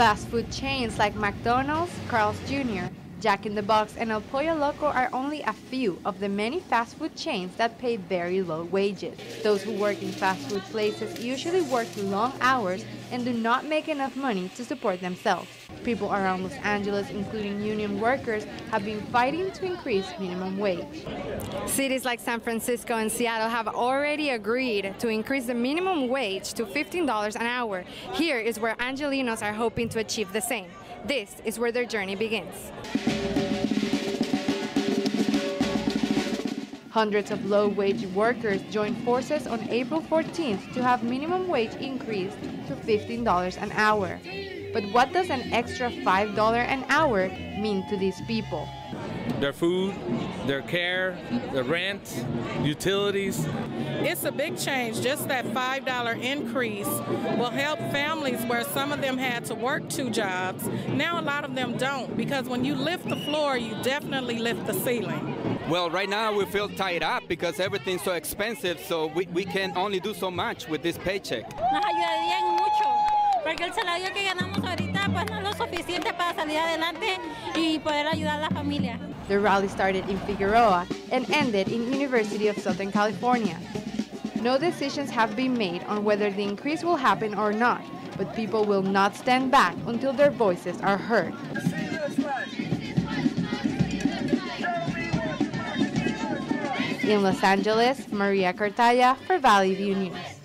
Fast food chains like McDonald's, Carl's Jr., Jack in the Box, and El Pollo Loco are only a few of the many fast food chains that pay very low wages. Those who work in fast food places usually work long hours and do not make enough money to support themselves. People around Los Angeles, including union workers, have been fighting to increase minimum wage. Cities like San Francisco and Seattle have already agreed to increase the minimum wage to $15 an hour. Here is where Angelenos are hoping to achieve the same. This is where their journey begins. Hundreds of low-wage workers joined forces on April 14th to have minimum wage increased to $15 an hour. But what does an extra $5 an hour mean to these people? Their food, their care, the rent, utilities. It's a big change. Just that $5 increase will help families where some of them had to work two jobs. Now a lot of them don't because when you lift the floor, you definitely lift the ceiling. Well, right now we feel tied up because everything's so expensive, so we, we can only do so much with this paycheck. Nos ayudarían mucho, porque el salario que ganamos ahorita pues no es lo suficiente para salir adelante y poder ayudar a la familia. The rally started in Figueroa and ended in University of Southern California. No decisions have been made on whether the increase will happen or not, but people will not stand back until their voices are heard. In Los Angeles, Maria Cartaya for Valley View News.